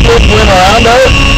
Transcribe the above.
just went around us.